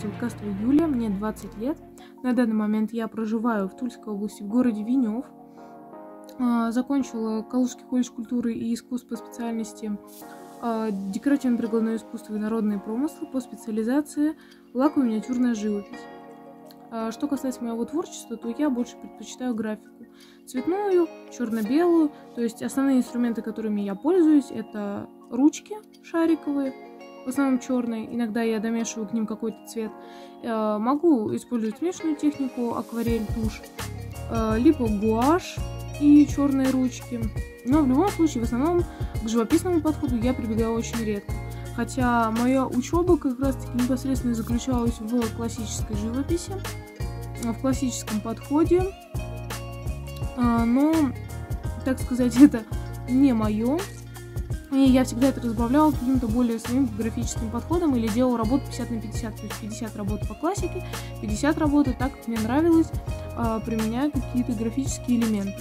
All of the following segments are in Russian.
зовут Кастова Юлия, мне 20 лет. На данный момент я проживаю в Тульской области, в городе Винев. А, закончила Калужский колледж культуры и искусств по специальности а, декоративно-прикладное искусство и народные промыслы по специализации лаковая миниатюрная живопись. А, что касается моего творчества, то я больше предпочитаю графику. Цветную, черно-белую. То есть основные инструменты, которыми я пользуюсь, это ручки шариковые, в основном черные. Иногда я домешиваю к ним какой-то цвет. А, могу использовать смешанную технику, акварель, тушь, либо гуашь и черные ручки. Но в любом случае, в основном к живописному подходу я прибегаю очень редко. Хотя моя учеба как раз таки непосредственно заключалась в классической живописи, в классическом подходе. А, но, так сказать, это не мое. И я всегда это разбавляла каким-то более своим графическим подходом или делала работу 50 на 50. То есть 50 работ по классике, 50 работы так, как мне нравилось, а, применяя какие-то графические элементы.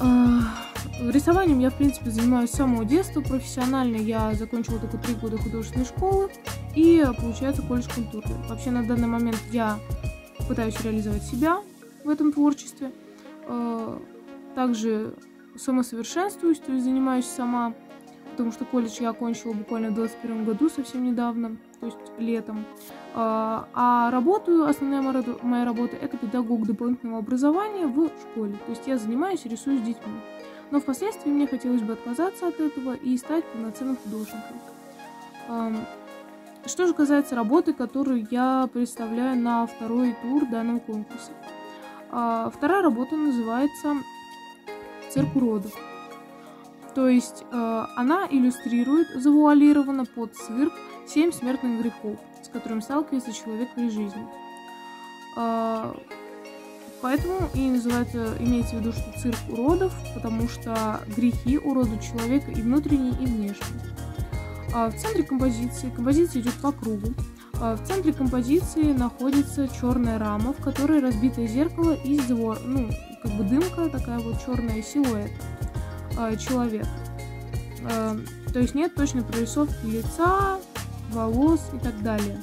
А, рисованием я, в принципе, занимаюсь с самого детства. Профессионально я закончила только три года художественной школы и, получается, колледж культуры. Вообще, на данный момент я пытаюсь реализовать себя в этом творчестве. А, также самосовершенствуюсь, то есть занимаюсь сама, потому что колледж я окончила буквально в 2021 году, совсем недавно, то есть летом. А, а работаю, основная моя работа это педагог дополнительного образования в школе. То есть я занимаюсь рисую с детьми. Но впоследствии мне хотелось бы отказаться от этого и стать полноценным художником. Что же касается работы, которую я представляю на второй тур данного конкурса. А, вторая работа называется «Цирк уродов». То есть э, она иллюстрирует завуалированно под цирк семь смертных грехов с которым сталкивается человек при жизни. А, поэтому и называется, имеется в виду, что цирк уродов, потому что грехи уродуют человека и внутренние, и внешние. А в центре композиции, композиция идет по кругу, в центре композиции находится черная рама, в которой разбитое зеркало и двор, ну, как бы дымка, такая вот черная силуэт человека. То есть нет точной прорисовки лица, волос и так далее.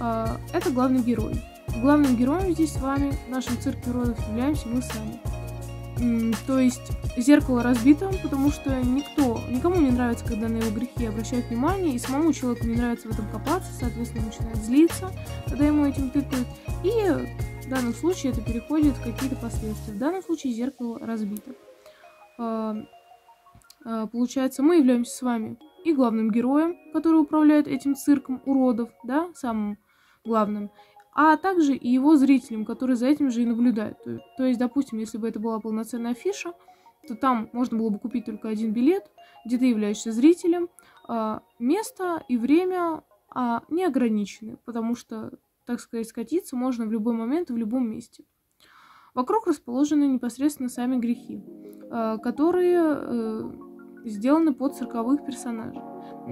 А, это главный герой. Главным героем здесь с вами в нашем цирке уродов являемся мы сами. То есть зеркало разбито, потому что никто, никому не нравится, когда на его грехи обращают внимание, и самому человеку не нравится в этом копаться, соответственно, начинает злиться, когда ему этим тыкают. И в данном случае это переходит в какие-то последствия. В данном случае зеркало разбито. А, а, получается, мы являемся с вами и главным героем, который управляет этим цирком уродов, да, самым главным, а также и его зрителям, которые за этим же и наблюдают. То, есть, допустим, если бы это была полноценная афиша, то там можно было бы купить только один билет, где ты являешься зрителем. А место и время а, не ограничены, потому что, так сказать, скатиться можно в любой момент и в любом месте. Вокруг расположены непосредственно сами грехи, а, которые э, сделаны под цирковых персонажей.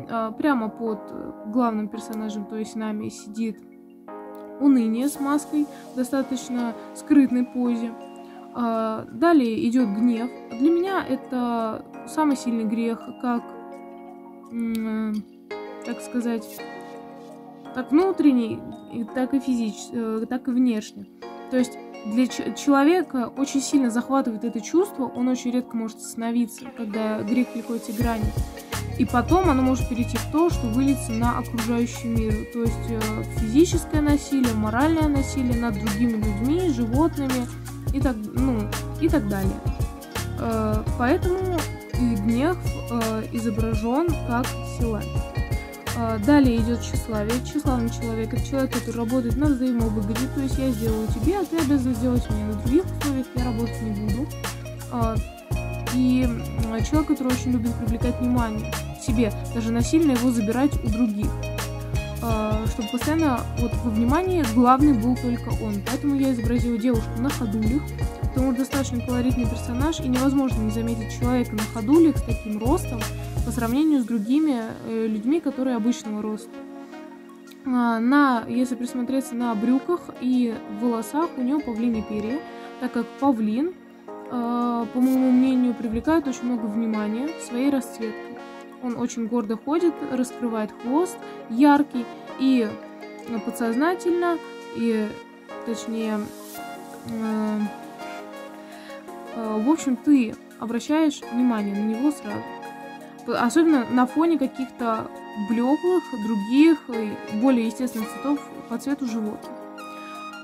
А, прямо под главным персонажем, то есть нами, сидит уныние с маской в достаточно скрытной позе. Далее идет гнев. Для меня это самый сильный грех, как, так сказать, как внутренний, так и физический, э, так и внешний. То есть для человека очень сильно захватывает это чувство, он очень редко может остановиться, когда грех приходит к грани. И потом оно может перейти в то, что выльется на окружающий мир. То есть э, физическое насилие, моральное насилие над другими людьми, животными и так, ну, и так далее. Э, поэтому и гнев изображен как сила. А, далее идет тщеславие. Тщеславный человек – это человек, который работает на взаимовыгоде, то есть я сделаю тебе, а ты обязан сделать мне. На других условиях я работать не буду. А, и человек, который очень любит привлекать внимание к себе, даже насильно его забирать у других. А, чтобы постоянно вот во внимании главный был только он. Поэтому я изобразила девушку на ходулях, потому что достаточно колоритный персонаж, и невозможно не заметить человека на ходулях с таким ростом, по сравнению с другими э, людьми, которые обычного роста. А, на, если присмотреться на брюках и волосах, у него павлиные перья, так как павлин, э, по моему мнению, привлекает очень много внимания своей расцветкой. Он очень гордо ходит, раскрывает хвост, яркий, и подсознательно и, точнее, э, э, в общем, ты обращаешь внимание на него сразу. Особенно на фоне каких-то блеклых, других, более естественных цветов по цвету животных.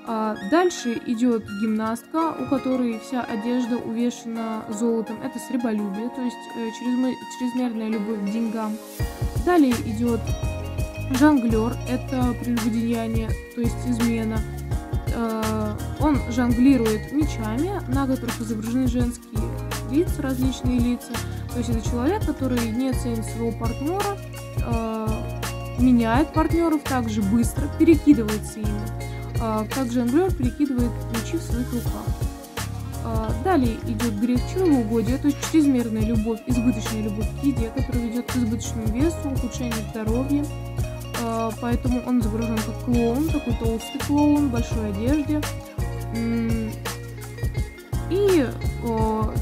А дальше идет гимнастка, у которой вся одежда увешана золотом. Это среболюбие, то есть э, чрезмерная любовь к деньгам. Далее идет жонглер, это прелюбодеяние, то есть измена. Э, он жонглирует мечами, на которых изображены женские лица, различные лица. То есть это человек, который не ценит своего партнера, э, меняет партнеров также быстро, перекидывается ими а, как жонглер перекидывает мячи в своих руках. А, далее идет грех чревоугодия, то есть чрезмерная любовь, избыточная любовь к еде, которая ведет к избыточному весу, ухудшению здоровья. А, поэтому он изображен как клоун, такой толстый клоун, в большой одежде. И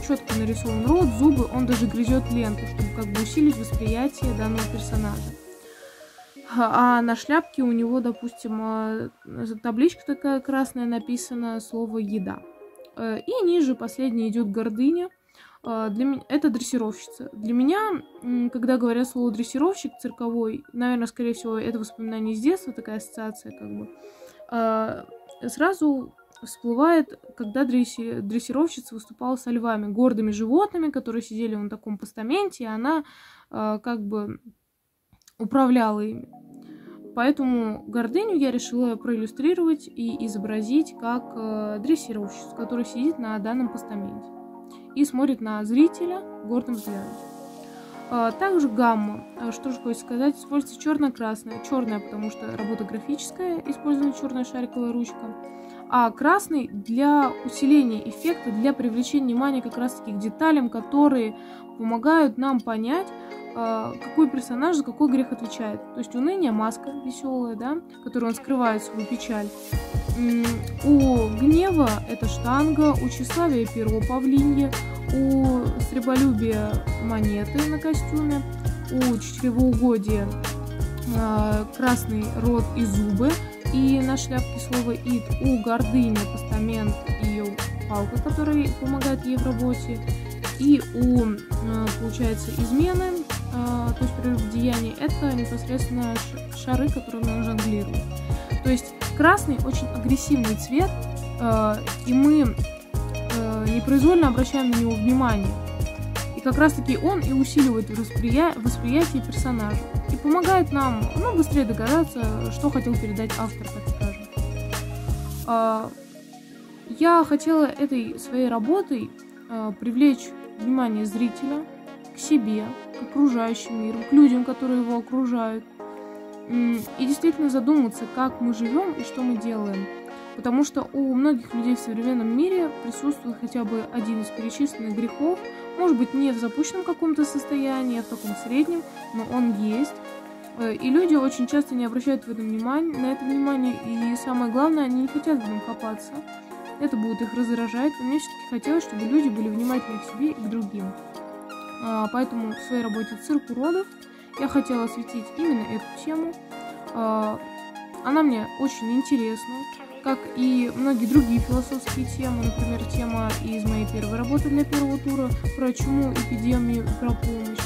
четко нарисован рот, зубы, он даже грызет ленту, чтобы как бы усилить восприятие данного персонажа. А на шляпке у него, допустим, а, табличка такая красная написано слово еда. Э, и ниже последний идет гордыня. А, для меня это дрессировщица. Для меня, когда говорят слово дрессировщик цирковой, наверное, скорее всего, это воспоминание с детства, такая ассоциация, как бы. А, сразу всплывает, когда дресси... дрессировщица выступала со львами, гордыми животными, которые сидели на таком постаменте, и она как бы управляла ими. Поэтому гордыню я решила проиллюстрировать и изобразить как э, дрессировщицу, которая сидит на данном постаменте и смотрит на зрителя гордым взглядом. А, также гамма, а, что же хочется сказать, используется черно-красная. Черная, потому что работа графическая, используется черная шариковая ручка. А красный для усиления эффекта, для привлечения внимания как раз-таки к деталям, которые помогают нам понять, а, какой персонаж за какой грех отвечает. То есть уныние маска веселая, да, которую он скрывает свою печаль. У гнева это штанга, у тщеславия перо павлинье, у среболюбия монеты на костюме, у чревоугодия э, красный рот и зубы, и на шляпке слово «ид», у гордыни постамент и ее палка, которая помогает ей в работе, и у, э, получается, измены а, то есть прелюбодеяние, это непосредственно шары, которыми он жонглирует. То есть красный очень агрессивный цвет, а, и мы а, непроизвольно обращаем на него внимание. И как раз таки он и усиливает восприя... восприятие персонажа. Помогает нам ну, быстрее догадаться, что хотел передать автор, так скажем. Я хотела этой своей работой привлечь внимание зрителя к себе, к окружающему миру, к людям, которые его окружают. И действительно задуматься, как мы живем и что мы делаем. Потому что у многих людей в современном мире присутствует хотя бы один из перечисленных грехов, может быть, не в запущенном каком-то состоянии, а в таком среднем, но он есть. Э, и люди очень часто не обращают в этом внимание, на это внимание, и самое главное, они не хотят в этом копаться. Это будет их раздражать, но мне все-таки хотелось, чтобы люди были внимательны к себе и к другим. А, поэтому в своей работе «Цирк уродов» я хотела осветить именно эту тему. А, она мне очень интересна, как и многие другие философские темы, например, тема из моей первой работы для первого тура про чуму, эпидемию про помощь,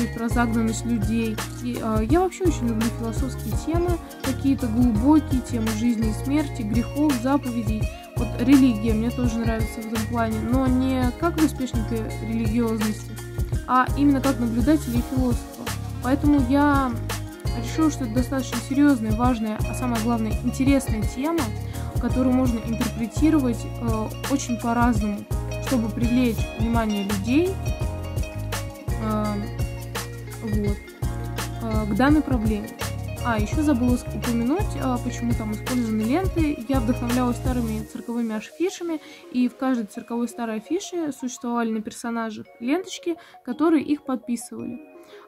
и про загнанность людей. И, э, я вообще очень люблю философские темы, какие-то глубокие темы жизни и смерти, грехов, заповедей. Вот религия мне тоже нравится в этом плане, но не как воспешника религиозности, а именно как наблюдателя и философа. Поэтому я решила, что это достаточно серьезная, важная, а самое главное, интересная тема, которую можно интерпретировать э, очень по-разному, чтобы привлечь внимание людей э, вот, э, к данной проблеме. А, еще забыла упомянуть, а, почему там использованы ленты. Я вдохновлялась старыми цирковыми афишами, и в каждой цирковой старой афише существовали на персонажах ленточки, которые их подписывали.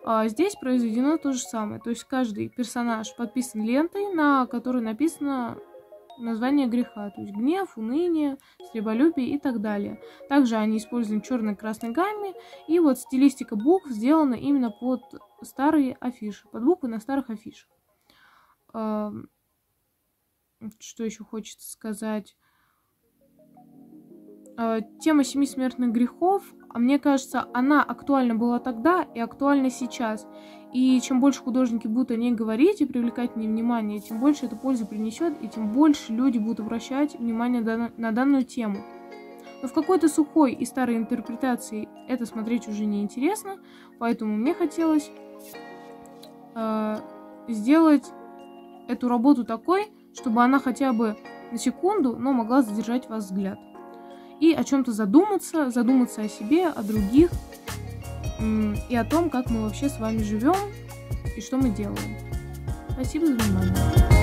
А здесь произведено то же самое, то есть каждый персонаж подписан лентой, на которой написано название греха, то есть гнев, уныние, среболюбие и так далее. Также они используют черно-красной гамме, и вот стилистика букв сделана именно под старые афиши, под буквы на старых афишах. Что еще хочется сказать? Э, тема семи смертных грехов, а мне кажется, она актуальна была тогда и актуальна сейчас. И чем больше художники будут о ней говорить и привлекать к ней внимание, тем больше это пользу принесет, и тем больше люди будут обращать внимание на данную тему. Но в какой-то сухой и старой интерпретации это смотреть уже не интересно, поэтому мне хотелось э, сделать эту работу такой, чтобы она хотя бы на секунду, но могла задержать вас взгляд. И о чем-то задуматься, задуматься о себе, о других, и о том, как мы вообще с вами живем и что мы делаем. Спасибо за внимание.